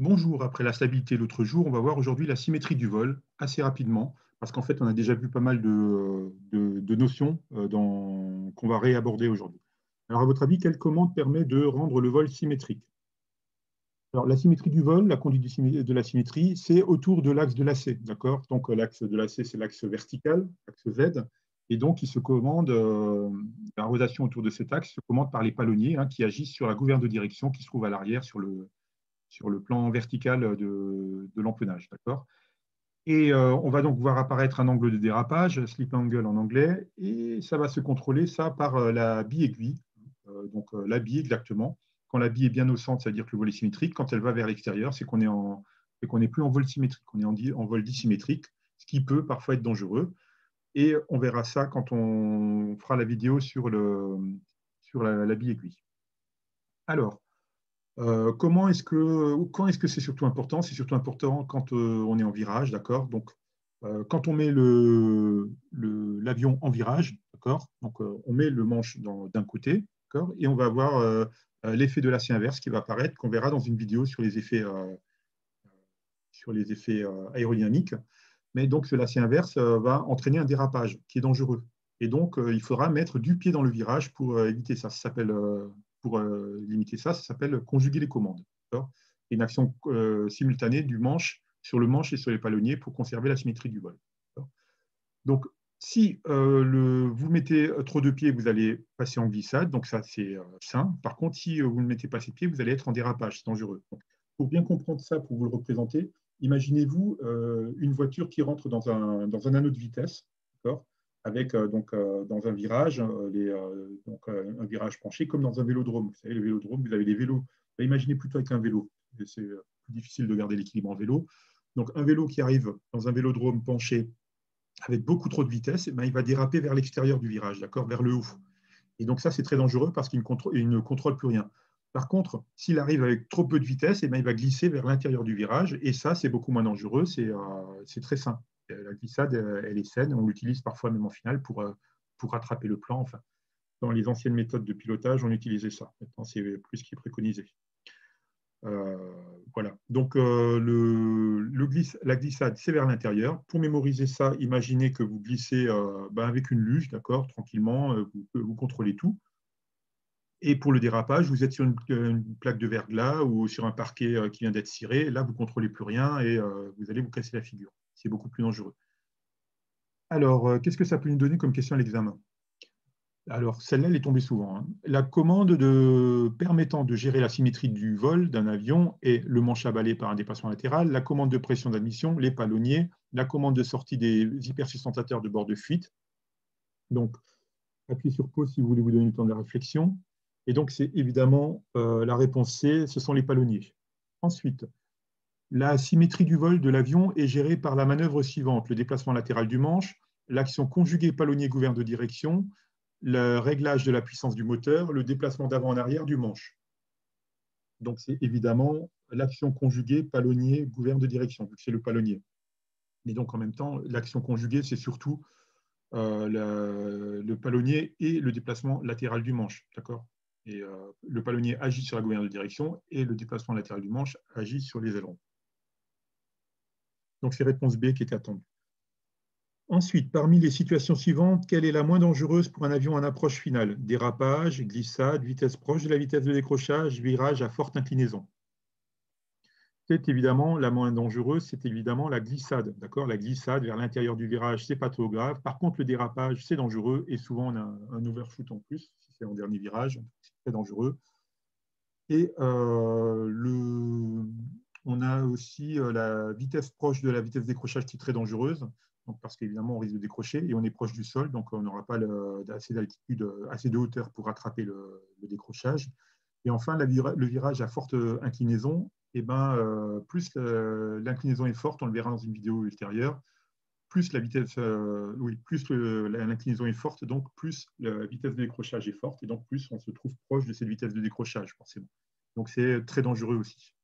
Bonjour, après la stabilité l'autre jour, on va voir aujourd'hui la symétrie du vol assez rapidement, parce qu'en fait, on a déjà vu pas mal de, notions euh, qu'on va réaborder aujourd'hui. Alors, à votre avis, quelle commande permet de rendre le vol symétrique? Alors, la symétrie du vol, la conduite de la symétrie, c'est autour de l'axe de l'AC, d'accord? Donc, l'axe de l'AC, c'est l'axe vertical, l'axe Z, et donc, il se commande, euh, la rotation autour de cet axe se commande par les palonniers hein, qui agissent sur la gouverne de direction qui se trouve à l'arrière sur le, sur le plan vertical de, l'empennage. D'accord? Et euh, on va donc voir apparaître un angle de dérapage, slip angle en anglais, et ça va se contrôler ça par euh, la bille aiguille. Euh, donc la bille exactement. Quand la bille est bien au centre, c'est-à-dire que le vol est symétrique. Quand elle va vers l'extérieur, c'est qu'on n'est plus en vol symétrique, on est en, en, vol dissymétrique, ce qui peut parfois être dangereux. Et on verra ça quand on fera la vidéo sur, le, sur la, la bille aiguille. Alors, euh, comment est-ce que, quand est-ce que c'est surtout important? C'est surtout important quand euh, on est en virage, d'accord? Donc, euh, quand on met l'avion le, en virage, d'accord? Donc, on met le manche d'un côté, d'accord? Et on va avoir l'effet de l'acier inverse qui va apparaître, qu'on verra dans une vidéo sur les effets, sur les effets aérodynamiques. Mais donc, ce l'acier inverse va entraîner un dérapage qui est dangereux. Et donc, il faudra mettre du pied dans le virage pour éviter ça. Ça s'appelle pour euh, limiter ça, ça s'appelle conjuguer les commandes. Une action euh, simultanée du manche sur le manche et sur les palonniers pour conserver la symétrie du vol. Donc, si euh, vous mettez trop de pieds, vous allez passer en glissade, donc ça c'est sain. Par contre, si vous ne mettez pas de pieds, vous allez être en dérapage, c'est dangereux. pour bien comprendre ça, pour vous le représenter, imaginez-vous une voiture qui rentre dans un, dans un anneau de vitesse, avec euh, donc, euh, dans un virage, euh, donc, un virage penché, comme dans un vélodrome. Vous savez, le vélodrome, vous avez des vélos. imaginez plutôt avec un vélo. C'est plus difficile de garder l'équilibre en vélo. Donc, un vélo qui arrive dans un vélodrome penché avec beaucoup trop de vitesse, eh ben, il va déraper vers l'extérieur du virage, d'accord, vers le haut. Et donc, ça, c'est très dangereux parce qu'il ne, contrôle plus rien. Par contre, s'il arrive avec trop peu de vitesse, eh ben, il va glisser vers l'intérieur du virage. Et ça, c'est beaucoup moins dangereux. C'est très sain. Euh, la glissade, euh, elle est saine. On l'utilise parfois même en finale pour, euh, pour rattraper le plan. Enfin, dans les anciennes méthodes de pilotage, on utilisait ça. Maintenant, c'est plus ce qui est préconisé. voilà. Donc, la glissade, c'est vers l'intérieur. Pour mémoriser ça, imaginez que vous glissez ben, avec une luge, d'accord, tranquillement, vous, vous, contrôlez tout. Et pour le dérapage, vous êtes sur une, plaque de verglas ou sur un parquet qui vient d'être ciré. Là, vous ne contrôlez plus rien et vous allez vous casser la figure c'est beaucoup plus dangereux. Alors, euh, qu'est-ce que ça peut nous donner comme question à l'examen? Alors, celle-là, elle est tombée souvent. Hein. La commande de, permettant de gérer la symétrie du vol d'un avion est le manche à balai par un déplacement latéral, la commande de pression d'admission, les palonniers, la commande de sortie des hypersustentateurs de bord de fuite. Donc, appuyez sur pause si vous voulez vous donner le temps de la réflexion. Et donc, c'est évidemment euh, la réponse C, ce sont les palonniers. Ensuite, la symétrie du vol de l'avion est gérée par la manœuvre suivante, le déplacement latéral du manche, l'action conjuguée palonnier-gouverne de direction, le réglage de la puissance du moteur, le déplacement d'avant en arrière du manche. Donc c'est évidemment l'action conjuguée palonnier-gouverne de direction, vu que c'est le palonnier. Mais donc en même temps, l'action conjuguée, c'est surtout euh, le, palonnier et le déplacement latéral du manche. D'accord? Et euh, le palonnier agit sur la gouverne de direction et le déplacement latéral du manche agit sur les ailerons. Donc c'est réponse B qui est attendue. Ensuite, parmi les situations suivantes, quelle est la moins dangereuse pour un avion en approche finale? Dérapage, glissade, vitesse proche de la vitesse de décrochage, virage à forte inclinaison. C'est évidemment la moins dangereuse, c'est évidemment la glissade. D'accord? La glissade vers l'intérieur du virage, c'est pas trop grave. Par contre, le dérapage, c'est dangereux et souvent on a un overshoot en plus, si c'est en dernier virage, c'est très dangereux. Et euh, le, on a aussi euh, la vitesse proche de la vitesse décrochage qui est très dangereuse, parce qu'évidemment, on risque de décrocher et on est proche du sol, donc on n'aura pas assez d'altitude, assez de hauteur pour rattraper le, décrochage. Et enfin, le virage à forte inclinaison, eh ben, euh, plus l'inclinaison est forte, on le verra dans une vidéo ultérieure, plus euh, plus l'inclinaison est forte, donc plus la vitesse de décrochage est forte, et donc plus on se trouve proche de cette vitesse de décrochage, forcément. Donc c'est très dangereux aussi.